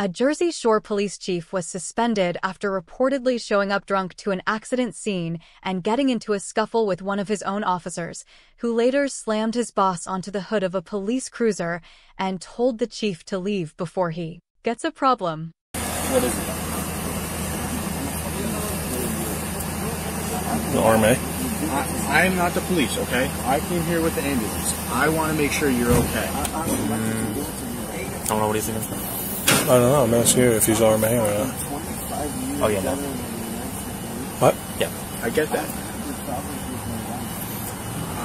A Jersey Shore police chief was suspended after reportedly showing up drunk to an accident scene and getting into a scuffle with one of his own officers, who later slammed his boss onto the hood of a police cruiser and told the chief to leave before he gets a problem. What is it? The RMA. I, I'm not the police, okay? I came here with the ambulance. I want to make sure you're okay. I don't know what he's thinking. I don't know. I'm asking you if he's RMA or not. Oh yeah, no. What? Yeah. I get that.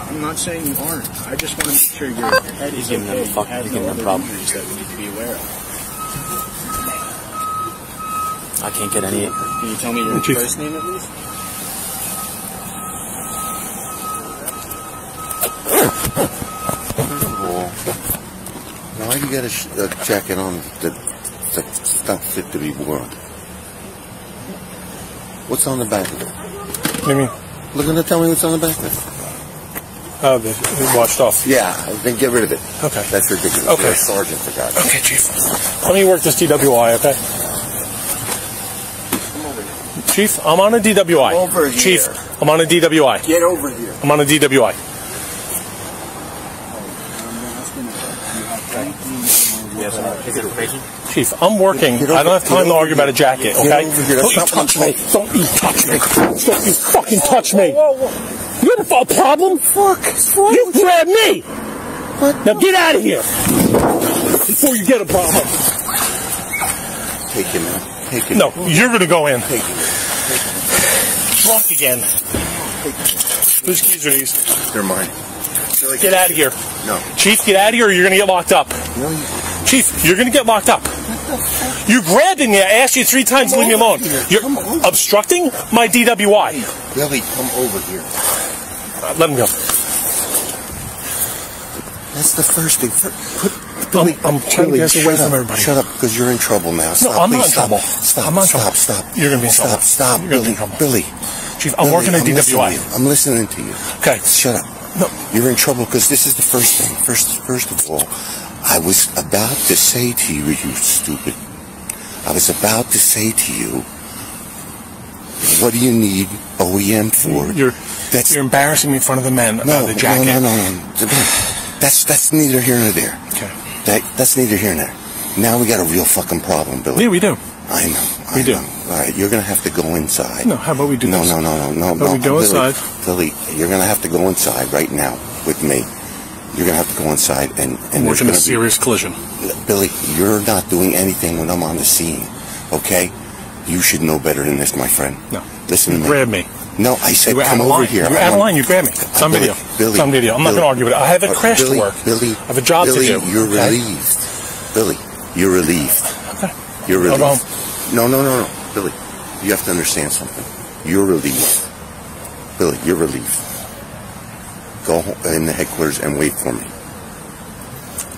I'm not saying you aren't. I just want to make sure your head is He's giving them okay. a fuck- You have he's no giving them other problems. injuries that we need to be aware of. I can't get any. Can you tell me your Chief. first name at least? Well, why do you got a, sh- a jacket on that, that's not fit to be worn? What's on the back of it? What do you mean? Look at tell me what's on the back of it. Oh, they, they washed off. Yeah, then get rid of it. Okay. That's ridiculous. Okay. You're a sergeant, for God's sake. Okay, Chief. Let me work this DWI, okay? Chief, I'm on a DWI. Over here. Chief, I'm on a DWI. Get over here. I'm on a DWI. Chief, I'm working. Get over- I don't have time to over argue about a here. jacket, Get okay? over here. Don't you touch what me. Don't you touch me. Don't you fucking touch me. You have a problem? Fuck. You grabbed me. What? Now get out of here before you get a problem. Take him, man. Take him. No, you're going to go in. Take him. Drunk again. Whose keys are these? They're mine. Get out of here. No. Chief, get out of here or you're going to get locked up. No, you. Chief, you're going to get locked up. You grabbed me. I asked you three times to leave me alone. here. You're obstructing my DWI. Billy, come over here. Uh, Let him go. That's the first thing. Put, Billy, I'm to Billy, get away from everybody. Shut up, because you're in trouble now. Stop, I'm please, not in stop. trouble. Stop, I'm not in stop, trouble. stop. You're gonna be in trouble. Stop, You're Billy, in trouble. Billy. Chief, I'm Billy, working a I'm listening DWI. to. I'm listening to you. Okay. Shut up. No. You're in trouble because this is the first thing. First, first of all, I was about to say to you, you stupid. I was about to say to you, what do you need OEM for? You're, That's you're embarrassing me in front of the men no, about the jacket. no, no, no, no. That's that's neither here nor there. Okay. That that's neither here nor there. Now we got a real fucking problem, Billy. Yeah, we do. I know. We I do. know. All right, you're gonna have to go inside. No, how about we do no, this? No, no, no, no, How no. we go Billy, inside? Billy, you're gonna have to go inside right now with me. You're gonna have to go inside and and We're there's in a gonna be- serious collision. Billy, you're not doing anything when I'm on the scene. Okay? You should know better than this, my friend. No. Listen to me. Grab me. No, I said You come over line. here. You were I out of line. You grab me. It's on Billy, video. Billy, It's on video. I'm not going to argue with it. I have a crash Billy, to work. Billy, I have a job Billy, to do. You're okay? relieved. Billy, you're relieved. Okay. You're relieved. No, no, no, no. Billy, you have to understand something. You're relieved. Billy, you're relieved. Go in the headquarters and wait for me.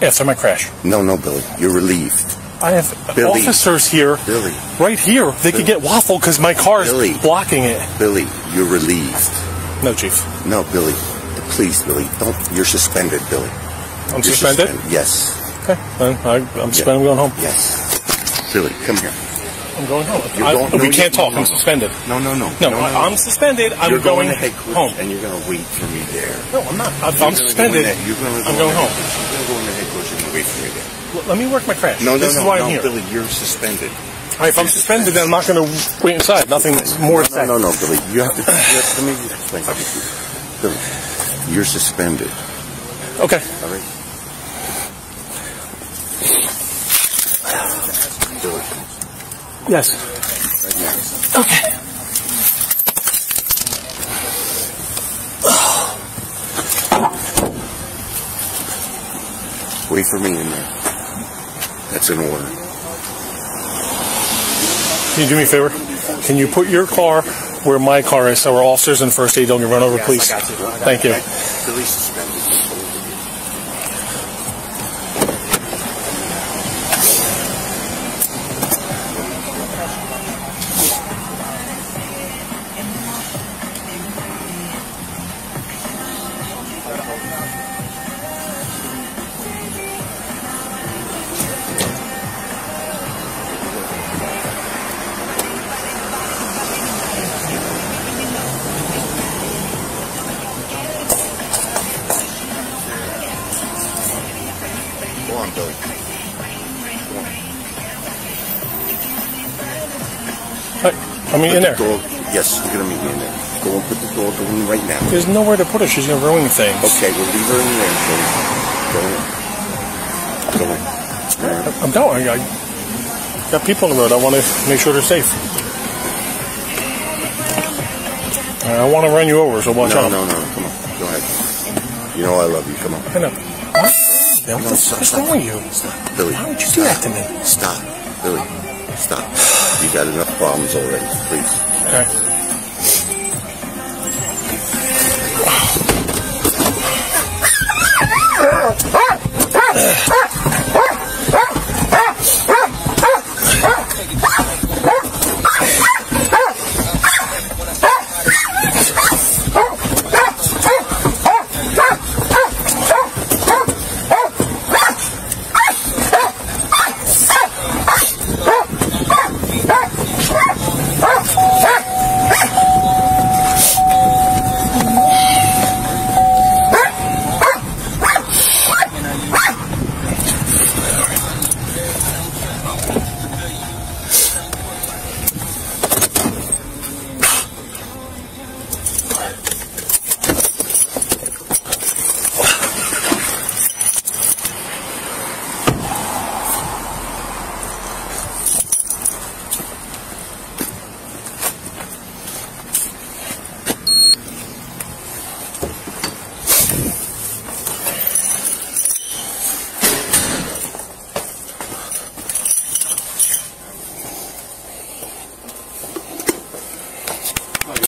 After my crash. No, no, Billy, you're relieved. I have Billy. officers here Billy, right here. They could get waffled because my car is Billy. blocking it. Billy, you're relieved. No, Chief. No, Billy, please, Billy, don't. You're suspended, Billy. I'm You're suspended? Yes, Okay. Then I, I'm suspended. I'm going home. yes. Billy, come here. I'm going home. You're I- going- we no, can't talk. no, I'm no. suspended. No, no, no. No, I, I'm suspended. I'm you're going, going home. and you're going to wait for me there. No, I'm not. I'm, I'm go suspended. there- You're going to I'm going home. You're going to go in the headquarters and wait for me there. L- Let me work my crash. No, no, this no, is why I'm here. Billy, you're suspended. All right, if I'm suspended, then I'm not going to wait inside. Nothing more No, no, no, Billy. You have to. Let me explain something to you. Billy, you're suspended. Okay. All right. Billy, Yes. Okay. Wait for me in there. That's an order. Can you do me a favor? Can you put your car where my car is so our officers and first aid don't get run over, please? Thank you. doing. Hi, I'll in the there. Dog, yes, you're going to meet me in there. Go and put the dog in right now. There's nowhere to put her. She's going to ruin things. Okay, we'll leave her in there. Go in. Go in. Right. I'm going. I got people on the road. I want to make sure they're safe. I want to run you over, so watch no, out. No, no, no. Come on. Go ahead. You know I love you. Come on. I know. What? Yeah, No, what's, stop, what's stop. wrong with you? Stop. Billy. Why would you do that to me? Stop. Billy. Stop. You got enough problems already. Please. Okay.